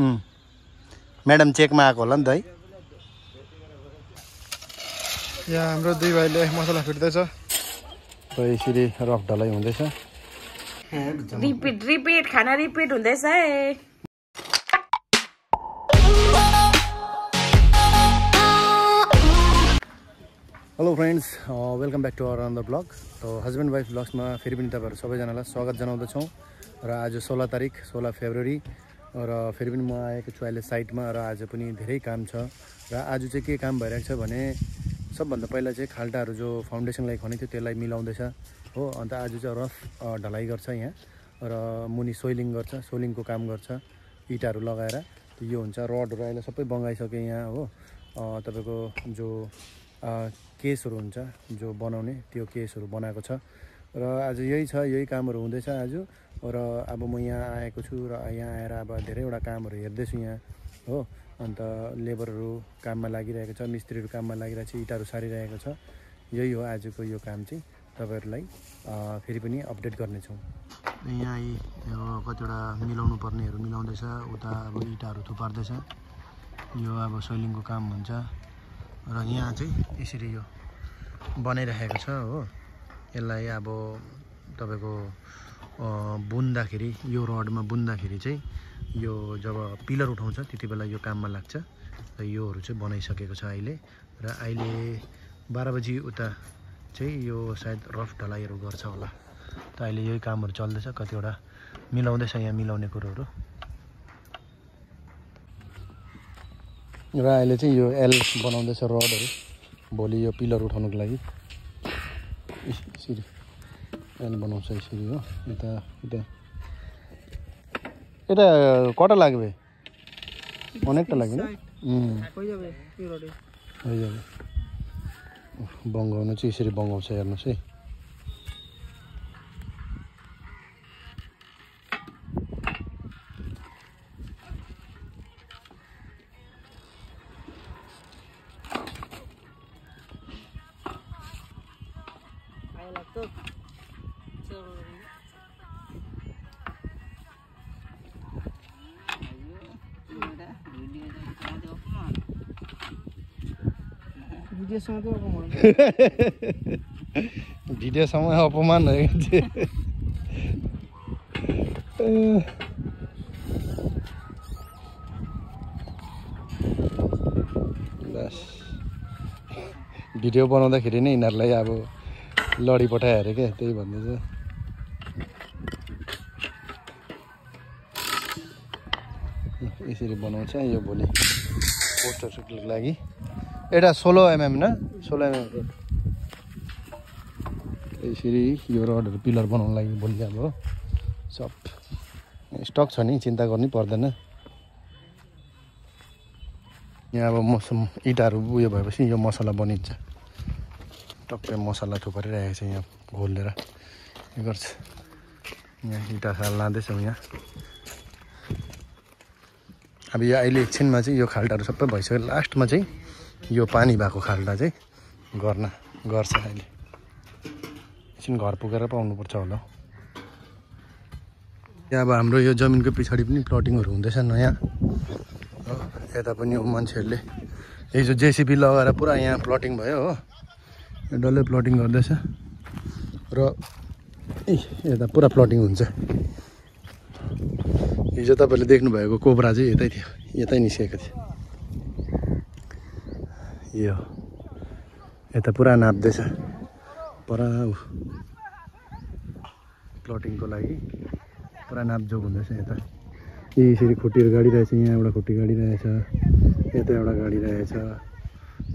Madam चेकमा आएको होला नि त है यहाँ हाम्रो दुई भाइले मसला फिट्दैछ र यसरी रफ ढलाइ हुँदैछ रिपिट रिपिट खाना रिपिट हुँदैछ है hello friends welcome back to our another vlog र हस्बेन्ड वाइफ ब्लग्समा फेरि पनि तपाईँहरू सबैजनालाई स्वागत जनाउँदछौँ र आज सोह्र तारिक सोह्र फेब्रुअरी र फेरि पनि म आएको छु अहिले साइटमा र आज पनि धेरै काम छ। र आज चाहिँ के काम भइरहेको छ भने सबभन्दा पहिला चाहिँ खाल्टाहरू जो फाउन्डेसनलाई खनेको थियो त्यसलाई मिलाउँदैछ। हो अन्त आज चाहिँ रफ ढलाइ गर्छ यहाँ। र मुनि सोइलिङ गर्छ सोइलिङको काम गर्छ इँटाहरू लगाएर। यो हुन्छ रडहरू अहिले सबै बगाइसक्यो यहाँ हो। तपाईँको जो केसहरू हुन्छ जो बनाउने त्यो केसहरू बनाएको छ। र आज यही छ यही कामहरू हुँदैछ आज। र अब म यहाँ आएको छु र यहाँ आएर अब धेरैवटा कामहरू हेर्दैछु यहाँ हो। अन्त लेबरहरू काममा लागिरहेको छ मिस्त्रीहरू काममा लागिरहेको छ इँटाहरू सारिरहेको छ। यही हो आजको यो काम चाहिँ। तपाईँहरूलाई फेरि पनि अपडेट गर्नेछौँ। यहाँ कतिवटा मिलाउनु पर्नेहरू मिलाउँदैछ उता अब इँटाहरू थुपार्दैछ। यो अब सोइलिङको काम हुन्छ। र यहाँ चाहिँ यसरी यो बनाइराखेको छ हो। यसलाई अब तपाईँको बुन्दाखेरि यो रडमा बुन्दाखेरि चाहिँ यो जब पिलर उठाउँछ त्यति बेला यो काममा लाग्छ र योहरू चाहिँ बनाइसकेको छ अहिले र अहिले बाह्र बजी उता चाहिँ यो सायद रफ ढलाइहरू गर्छ होला। त अहिले यही कामहरू चल्दैछ कतिवटा मिलाउँदैछ यहाँ मिलाउने कुरोहरू। र अहिले चाहिँ यो एल बनाउँदैछ रडहरू भोलि यो पिलर उठाउनुको लागि। यसरी एल बनाउँछ यसरी हो यता यता এটা কটা লাগবে অনেকটা লাগবে না হুম হয়ে যাবে কি রডে হয়ে যাবে উফ, बङ्गाउनु चाहिँ यसरी बङ्गाउँछ हेर्नुहोस् है আয় লাগতো ভিডিওর সময় তো অপমান भिडियोसँग अपमान भएको थियो बस भिडियो बनाउँदाखेरि नै यिनीहरूलाई अब लडी पठायो अरे क्या त्यही भन्दैछ यसरी बनाउँछ यो भोलि पोस्टर सुटको लागि। एउटा सोह्र एमएम न सोह्र एमएम। यसरी यो रडहरू पिलर बनाउनु लागि भोलि अब सब स्टक छ नि चिन्ता गर्नै पर्दैन। यहाँ अब मौसम इँटाहरू उयो भएपछि यो मसला बनिन्छ। टक्कै मसला थुपारिरहेको छ यहाँ घोलेर यो गर्छ यहाँ इँटा साल लाँदैछौँ यहाँ अब यो अहिले एकछिनमा चाहिँ यो खाल्टाहरू सबै भइसक्यो लास्टमा चाहिँ यो पानी भएको खाल्टा चाहिँ गर्न गर्छ अहिले एकछिन घर पुगेर पाउनुपर्छ होला। यहाँ अब हाम्रो यो जमिनको पछाडि पनि प्लटिङहरू हुँदैछ नयाँ हो यता पनि मान्छेहरूले हिजो जेसिबी लगाएर पुरा यहाँ प्लटिङ भयो हो यो डल्लै प्लटिङ गर्दैछ। र यता पुरा प्लटिङ हुन्छ। हिजो तपाईँहरूले देख्नुभएको कोब्रा चाहिँ यतै थियो। यतै निस्केको थियो। यो यता पुरा नाप्दैछ। पुरा प्लटिङको लागि पुरा नापजोग हुँदैछ यता। यसरी खुट्टीहरू गाडिरहेछ यहाँ एउटा खुट्टी गाडिरहेछ यता एउटा गाडिरहेछ।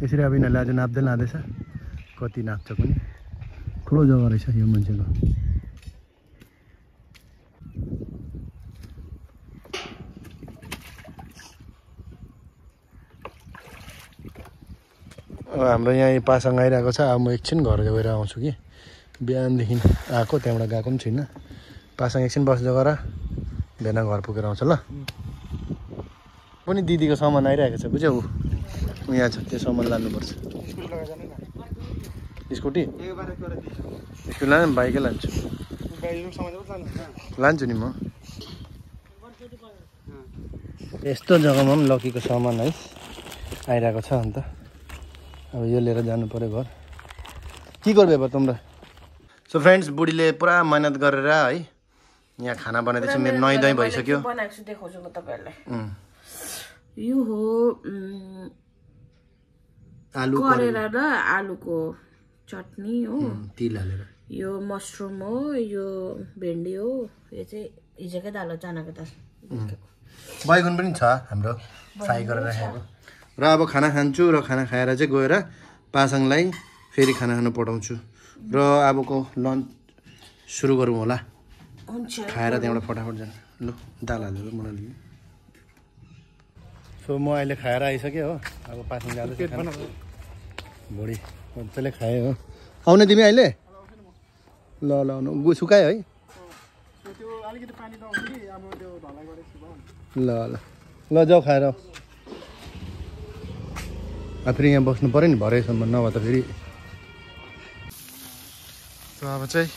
यसरी अब यिनीहरूले आज नाप्दै लाँदैछ। कति नाप्छ पनि ठुलो जग्गा रहेछ यो मान्छेको। हाम्रो यहाँ पासाङ आइरहेको छ। अब म एकछिन घर गएर आउँछु कि। बिहानदेखि आएको त्यहाँबाट गएको पनि छुइनँ। पासाङ एकछिन बस्दै गर भेना घर पुगेर आउँछ ल। पनि दिदीको सामान आइरहेको छ बुझ्यौ। यहाँ छ त्यो सामान लानुपर्छ स्कुटी लगाएर जाने न स्कुटी स्कुटी लानु बाइकै लान्छु लान्छु नि म यस्तो जग्गामा पनि लकीको सामान है आइरहेको छ अन्त अब यो लिएर जानु पऱ्यो घर के गर्बे अब तिम्रो सो फ्रेन्ड्स बुढीले पुरा मेहनत गरेर है यहाँ खाना बनाइदिएछ मेरो नुहाइ धुवाइ भइसक्यो देखाउँछु म तपाईँहरूलाई यो हो आलु करेला र आलुको चटनी हो। तिल हालेर। यो मसरुम हो यो भेन्डी हो यो चाहिँ हिजोकै दाल हो चानाको दाल। बैगुन पनि छ हाम्रो। फ्राई गरेर राखेको र अब खाना खान्छु र खाना खाएर चाहिँ गएर पासाङलाई फेरि खाना खानु पठाउँछु। र अबको लन्च सुरु गरौँ होला। हुन्छ। खाएर त्यहाँबाट फटाफट जानु। लु दाल हालेर मलाई सो म अहिले खाएर आइसकेँ हो। अब पासाङ जाँदैछ खाना। भुँडी मजाले खाएँ हो। आउने तिमी अहिले? ल ल आउनु। गु सुकायो है। त्यो अलिकति पानी त आउँछ कि अब त्यो ढलाइ गरेको छु ल ल। ल जाऊ खाएर फेरि यहाँ बस्नु पऱ्यो नि भरेसम्म। नभए त फेरि अब चाहिँ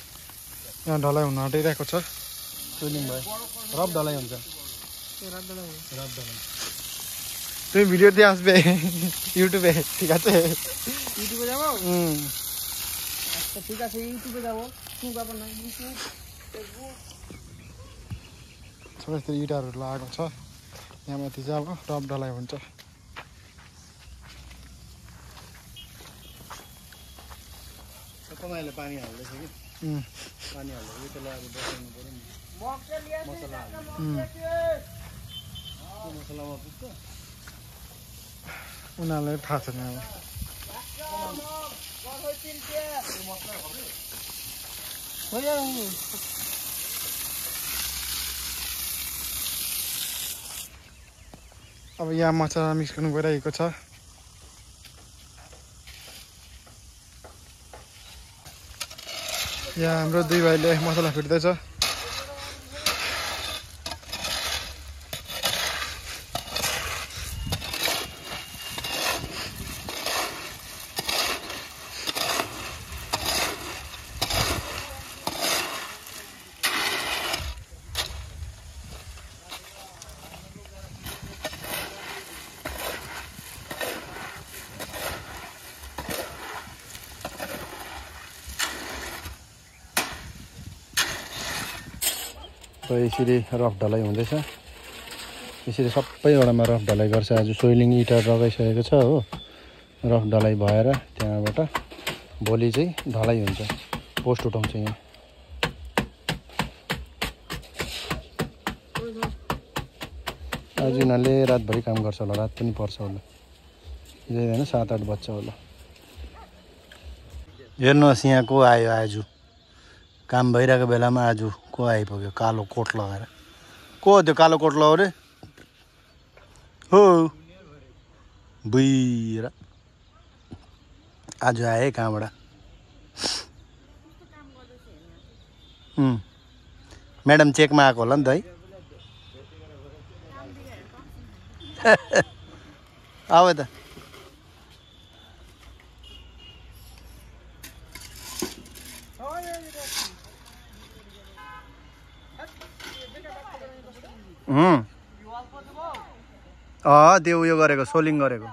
यहाँ ढलाइ हुन आँटिरहेको छ। सुइलिङ भयो रफ ढलाइ हुन्छ। তুমি ভিডিও দিয়ে আসবে ইউটিউবে ঠিক আছে ইউটিউবে যাবো হুম আচ্ছা ঠিক আছে ইউটিউবে যাবো কোনো ব্যাপার না ইউটিউব सबै यस्तो इँटाहरू लगाएको छ यहाँ माथि चाहिँ अब रफ ढलाइ हुन्छ तपाईँहरूले पानी हाल्दैछ कि उम्, पानी हाल्दै त्यसलाई अब बसाउनु पऱ्यो नि मसला हाल्नु उम्, त्यो मसलामा पुग्छ उनीहरूलाई थाहा छैन अब। अब यहाँ मसला मिक्स गर्नु गइरहेको छ। यहाँ हाम्रो दुई भाइले मसला फिट्दैछ। र यसरी रफ ढलाइ हुँदैछ। यसरी सबैवटामा रफ ढलाइ गर्छ। आज सोइलिङ इँटा लगाइसकेको छ हो। रफ ढलाइ भएर त्यहाँबाट भोलि चाहिँ ढलाइ हुन्छ। पोस्ट उठाउँछ यहाँ। आज यिनीहरूले रातभरि काम गर्छ होला। रात पनि पर्छ होला। जे होइन सात आठ बज्छ होला। हेर्नुहोस् यहाँ को आयो आज। काम भइरहेको बेलामा आज को आइपुग्यो? कालो कोट लगाएर। को त्यो कालो कोट लगाऊ रे? हो। बुइरा। आज आए कहाँबाट? म्याडम चेकमा आएको होला नि त है। आऊ त। अँ त्यो उयो गरेको सोलिङ गरेको।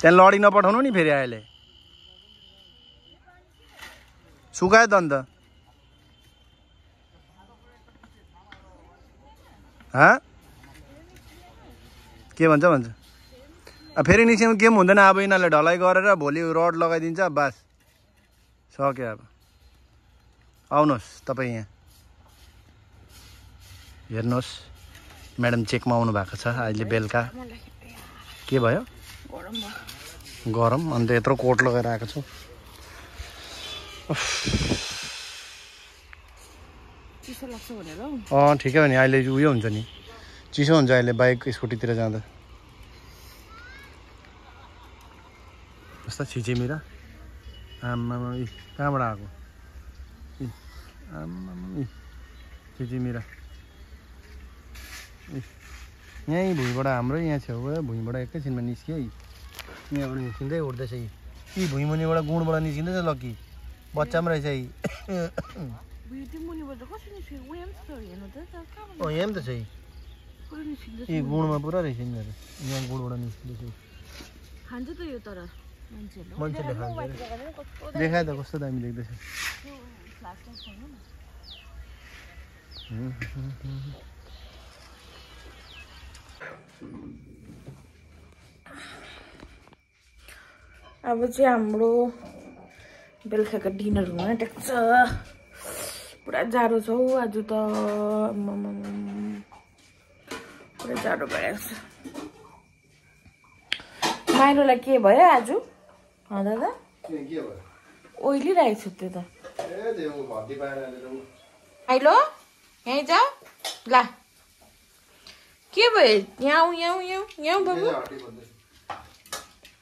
त्यहाँ लडी नपठाउनु नि फेरि अहिले सुकायो त अन्त। के भन्छ भन्छ? फेरि निस्किनु पनि हुँदैन अब यिनीहरूले ढलाइ गरेर भोलि रड लगाइदिन्छ बास। सक्यो अब। आउनुहोस् तपाईँ यहाँ। हेर्नुहोस् म्याडम चेकमा आउनु भएको छ अहिले बेलुका। के भयो? गरम अन्त यत्रो कोट लगाएर आएको छु। अँ ठिकै हो नि अहिले उयो हुन्छ नि। चिसो हुन्छ अहिले बाइक स्कुटीतिर जाँदा। कस्तो छिचेमिरा इ कहाँबाट आएको? छिचेमिरा इ यहीँ भुइँबाट हाम्रो यहाँ छेउबाट भुइँबाट एकैछिनमा निस्क्यो है। यहाँबाट निस्किँदै उठ्दैछ यी यी भुइँमुनिबाट गुणबाट निस्किँदैछ लक्की बच्चा पनि रहेछ यी मुनिबाट यहाँ पनि त छ यी। गुणमा पुरा रहेछ यिनीहरू यहाँ गुणबाट निस्किँदैछ खान्छ त यो तर मान्छेहरूले मान्छेले खान्छ देखाए त कस्तो दामी देख्दैछ छैन नि अब चाहिँ हाम्रो बेलुकाको डिनर हुन आँटेको छ। पुरा जाडो छ हौ आज त। पुरा जाडो भइरहेको छ। माइलोलाई के भयो आज? दादा? के भयो? ओइलिरहेको छ त्यो त। आइलो यहीँ जाऊ ला के भयो यहाँ यहाँ यहाँ यहाँ बाबु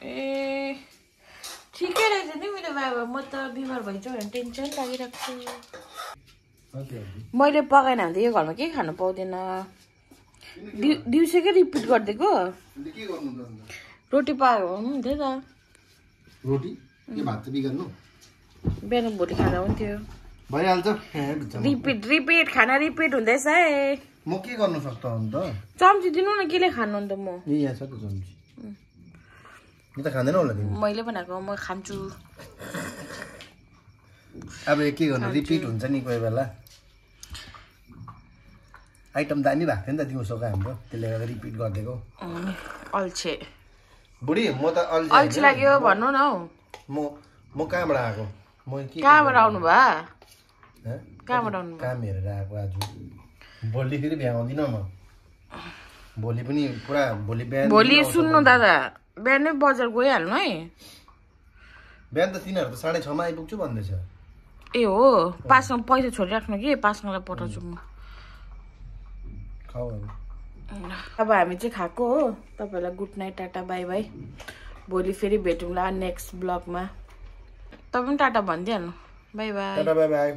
ए ठिकै रहेछ नि मेरो बाबा म त बिमार भइन्छ भने टेन्सन लागिरहेको छु मैले पकाएन भने त यो घरमा केही खानु पाउँदैन दिउ दिउँसोकै रिपिट गरिदिएको? रोटी पाएको हुन्थ्यो त रोटी भात बिगार्नु बिहान भोलि खाँदा हुन्थ्यो। भइहाल्छ। रिपिट रिपिट खाना रिपिट हुँदैछ है म के गर्नु सक्छ अन्त? चम्ची दिनु न केले खानु अन्त म? यहाँ छ त चम्ची। यो त खाँदैन होला मैले बनाएको म खान्छु। अब के गर्नु? रिपिट हुन्छ नि कोही बेला। आइटम दामी भएको थियो नि त दिउँसोको हाम्रो त्यसले गर्दा रिपिट गरिदिएको। अल्छे। बुढी म त अल्छी। लाग्यो भन्नु न हौ। म म कहाँबाट आएको? म के कहाँबाट आउनु भयो? कहाँबाट आउनु काम हेरेर आएको आज? भोलि फेरि भ्याउँदिनँ म। भोलि पनि पुरा भोलि बिहान भोलि सुन्नु दादा बिहानै बजार गइहाल्नु है। बिहान त तिनीहरू त साढे छमा आइपुग्छु भन्दैछ। ए हो पासमा पैसा छोडिराख्नु कि? पासमालाई पठाउँछु म। अब हामी चाहिँ खाएको हो। तपाईँलाई good night tata bye bye. भोलि फेरि भेटौँला नेक्स्ट ब्लगमा। तपाईँ पनि tata भनिदिइहाल्नु। Bye bye. Tata bye bye.